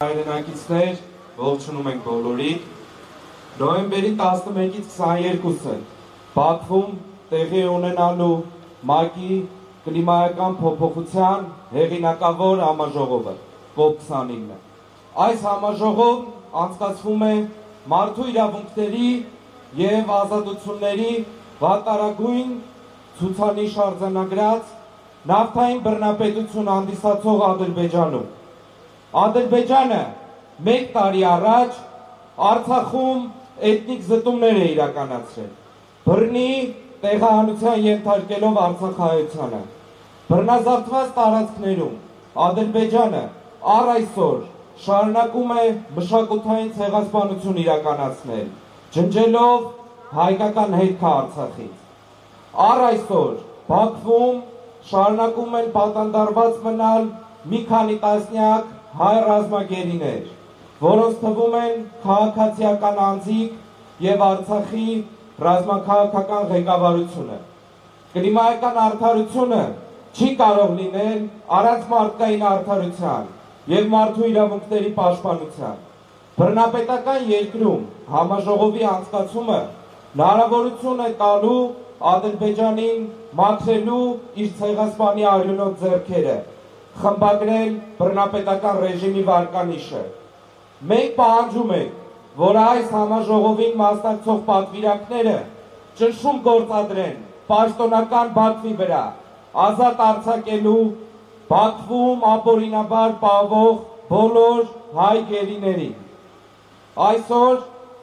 Հայրենակիցներ, ողջունում ենք բոլորի։ Նոյեմբերի 11-ից 22-ը Բաքվում տեղի ունենալու ՄԱԿ-ի կլիմայական փոփոխության հեղինակավոր համաժողովը COP29-ը։ Այս համաժողով անցկացվում է մարդու իրավունքների եւ ազատությունների վատարագույն ցուցանիշ արձանագրած նավթային բռնապետություն հանդիսացող Ադրբեջանում։ Ադրբեջանը 1 տարի առաջ Արցախում էթնիկ զտումներ է իրականացրել։ Բռնի տեղահանության ենթարկելով Արցախայությանը։ Բռնազավթված տարածքներում Ադրբեջանը առ այսօր շարունակում է մշակութային ցեղասպանություն իրականացնել, ջնջելով հայկական հետքը Արցախից։ Առ այսօր Բաքվում շարունակում են պատանդարված մնալ մի քանի տասնյակ հայ ռազմագերիներ, որոնց թվում են քաղաքացիական անձիկ եւ Արցախի ռազմաքաղաքական ղեկավարությունը։ Կլիմայական արդարությունը չի կարող լինել առանց մարդկային արդարության եւ մարդու իրավունքների պաշտպանության։ Բռնապետական երկրում համաժողովի անցկացումը հնարավորություն է տալու Ադրբեջանին մաքրելու իր ցեղասպանի արյունոտ ձեռքերը խմբագրել բռնապետական ռեժիմի վարկանիշը։ Մենք պահանջում ենք, որ այս համաժողովին մասնակցող պատվիրակները ճնշում գործադրեն պաշտոնական Բաքվի վրա, ազատ արձակելու Բաքվում ապօրինաբար պահվող բոլոր հայ գերիներին։ Այսօր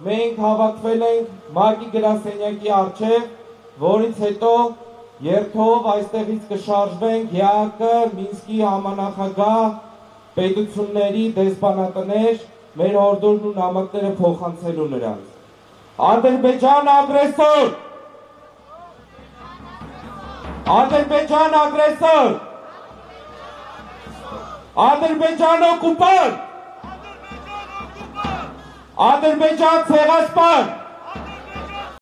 մենք հավաքվել ենք ՄԱԿ-ի գրասենյակի առջև, որից հետո Երթով այստեղից կշարժվենք ՀԱԿ Մինսկի համանախագահ պետությունների դեսպանատներ մեր հորդորն ու նամակները փոխանցելու նրանց։ Ադրբեջան ագրեսոր։ Ադրբեջան ագրեսոր։ Ադրբեջան օկուպանտ։ Ադրբեջան ցեղասպան։